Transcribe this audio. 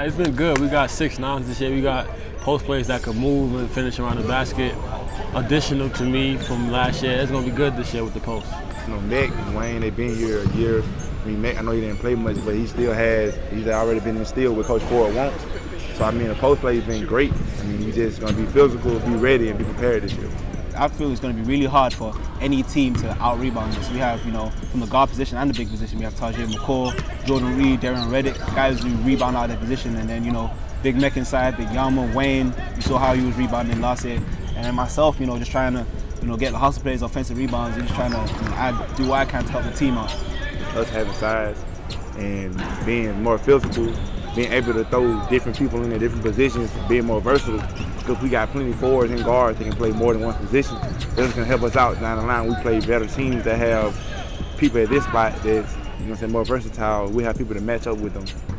It's been good. We got six nines this year. We got post players that can move and finish around the basket. Additional to me from last year. It's gonna be good this year with the post. You know, and Wayne, they've been here a year. I mean, Mac, I know he didn't play much, but he still has. He's already been instilled with Coach Ford wants. So I mean, the post play has been great. I mean, he's just gonna be physical, be ready, and be prepared this year. I feel it's going to be really hard for any team to out rebound us. We have, you know, from the guard position and the big position, we have Tahjere McCall, Jordan Reed, Darreon Reddick, guys who rebound out of their position, and then, you know, Big Mech inside, Big Yama, Wayne, you saw how he was rebounding last year, and then myself, you know, just trying to, you know, get the hustle plays, offensive rebounds, and just trying to you know, add, do what I can to help the team out. Us having size and being more physical, being able to throw different people in their different positions, being more versatile, because we got plenty forwards and guards that can play more than one position. That's to help us out down the line. We play better teams that have people at this spot that's you know, more versatile. We have people to match up with them.